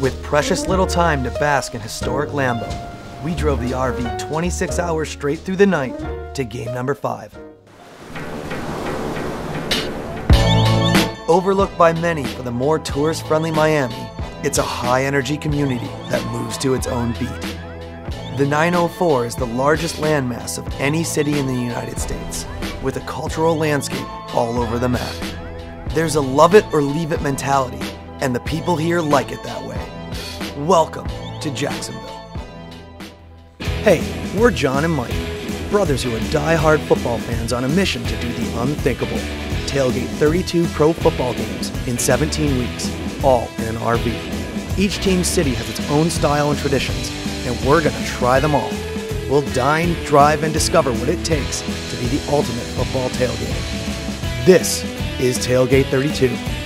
With precious little time to bask in historic Lambeau, we drove the RV 26 hours straight through the night to game number five. Overlooked by many for the more tourist friendly Miami, it's a high energy community that moves to its own beat. The 904 is the largest landmass of any city in the United States, with a cultural landscape all over the map. There's a love it or leave it mentality, and the people here like it that way. Welcome to Jacksonville. Hey, we're John and Mike, brothers who are die-hard football fans on a mission to do the unthinkable. Tailgate 32 pro football games in 17 weeks, all in an RV. Each team's city has its own style and traditions, and we're gonna try them all. We'll dine, drive, and discover what it takes to be the ultimate football tailgate. This is Tailgate 32.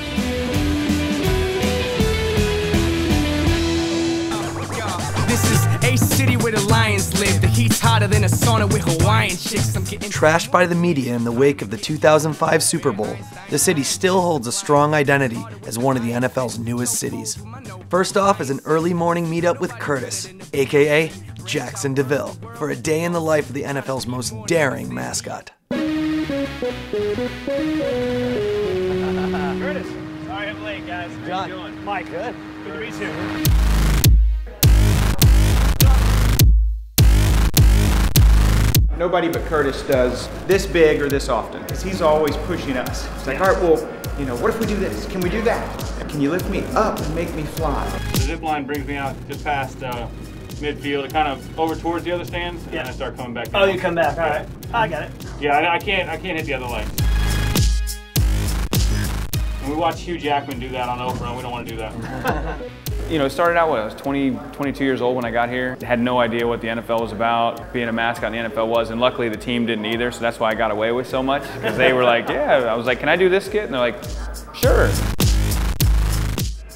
Hotter than a sauna with Hawaiian chicks. I'm getting Trashed by the media in the wake of the 2005 Super Bowl, the city still holds a strong identity as one of the NFL's newest cities. First off is an early morning meetup with Curtis, aka Jaxson Deville, for a day in the life of the NFL's most daring mascot. Curtis. Sorry I'm late, guys. How you doing? Mike. Good. Good to meet you. Nobody but Curtis does this big or this often, because he's always pushing us. It's like, all right, well, you know, what if we do this? Can we do that? Can you lift me up and make me fly? The zip line brings me out just past uh, midfield, kind of over towards the other stands, and then I start coming back. Oh, you come back. All right. I got it. Yeah, I, I can't. I can't hit the other leg. And we watched Hugh Jackman do that on Oprah, and we don't want to do that. You know, it started out when I was 20, 22 years old when I got here. Had no idea what the NFL was about, being a mascot in the NFL was, and luckily the team didn't either, so that's why I got away with so much. Because they were like, yeah, I was like, can I do this skit? And they're like, sure.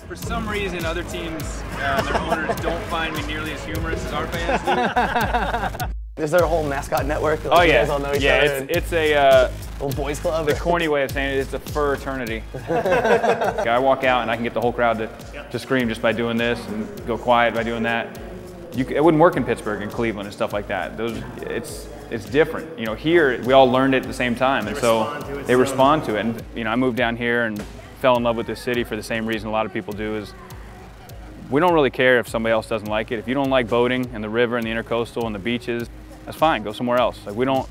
For some reason, other teams, uh, their owners don't find me nearly as humorous as our fans do. Is there a whole mascot network? Like Oh you yeah, guys all know each yeah. other It's, it's a uh, little boys club. the corny way of saying it. It's a fraternity. I walk out and I can get the whole crowd to, to scream just by doing this and go quiet by doing that. You, it wouldn't work in Pittsburgh and Cleveland and stuff like that. Those, it's it's different. You know, here we all learned it at the same time, and so respond they so- respond to it. And you know, I moved down here and fell in love with this city for the same reason a lot of people do is we don't really care if somebody else doesn't like it. If you don't like boating and the river and the intercoastal and the beaches, that's fine. Go somewhere else. Like we don't,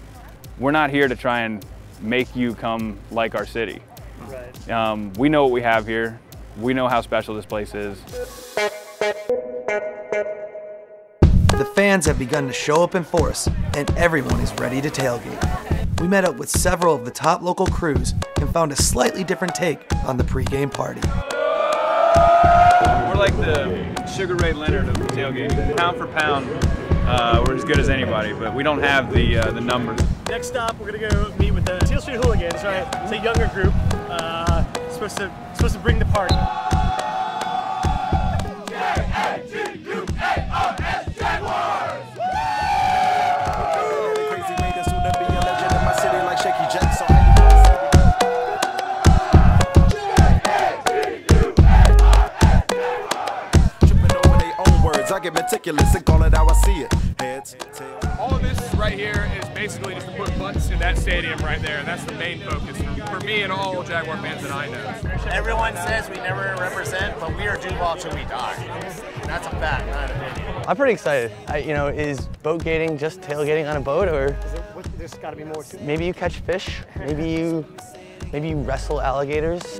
we're not here to try and make you come like our city. Right. Um, we know what we have here. We know how special this place is. The fans have begun to show up in force, and everyone is ready to tailgate. We met up with several of the top local crews and found a slightly different take on the pregame party. We're like the Sugar Ray Leonard of tailgate. Pound for pound, uh, we're as good as anybody, but we don't have the uh, the numbers. Next stop, we're gonna go meet with the Teal Street Houligans. Right. It's a younger group. Uh, supposed to supposed to bring the party. I get meticulous and call it how I see it. Heads, tails. All of this right here is basically just to put butts in that stadium right there. That's the main focus for, for me and all Jaguar fans that I know. Everyone says we never represent, but we are Duval till we die. That's a fact, not an opinion. I'm pretty excited. I, you know, is boat gating just tailgating on a boat, or There's got to be more to it. maybe you catch fish? Maybe you, maybe you wrestle alligators?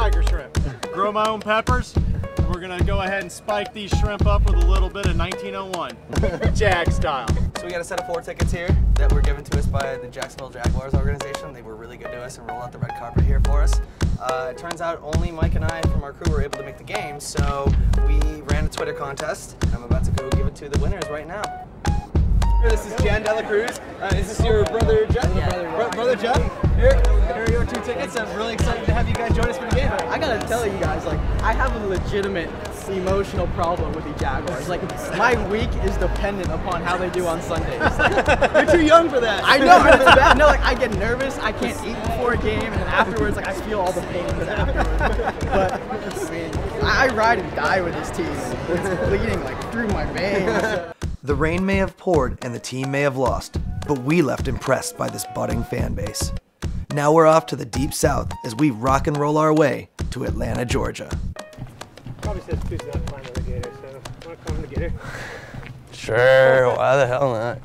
Tiger shrimp. Grow my own peppers. We're gonna go ahead and spike these shrimp up with a little bit of 1901, Jag style. So we got a set of four tickets here that were given to us by the Jacksonville Jaguars organization. They were really good to us and rolled out the red carpet here for us. Uh, it turns out only Mike and I from our crew were able to make the game, so we ran a Twitter contest. I'm about to go give it to the winners right now. This is Jan Dela Cruz. Uh, is this your brother Jeff? Bro- brother Jeff? Here, here are your two tickets. I'm really excited to have you guys join us for the game. I gotta tell you guys, like, I have a legitimate emotional problem with the Jaguars. Like, my week is dependent upon how they do on Sundays. Like, you're too young for that. I know, and it's bad. No, like, I get nervous. I can't eat before a game, and then afterwards, like, I feel all the pain afterwards. But I mean, I ride and die with this team. It's bleeding like through my veins. The rain may have poured and the team may have lost, but we left impressed by this budding fan base. Now we're off to the deep south as we rock and roll our way to Atlanta, Georgia. Probably says please not climb on the gator, so wanna climb the gator? Sure, why the hell not?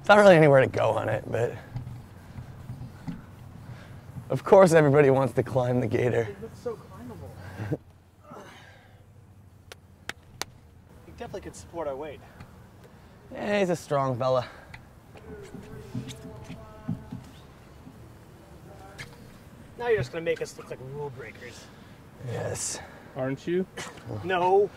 It's not really anywhere to go on it, but. Of course, everybody wants to climb the gator. It's so climbable. you definitely could support our weight. Yeah, he's a strong fella. Now you're just gonna make us look like rule breakers. Yes. Aren't you? No,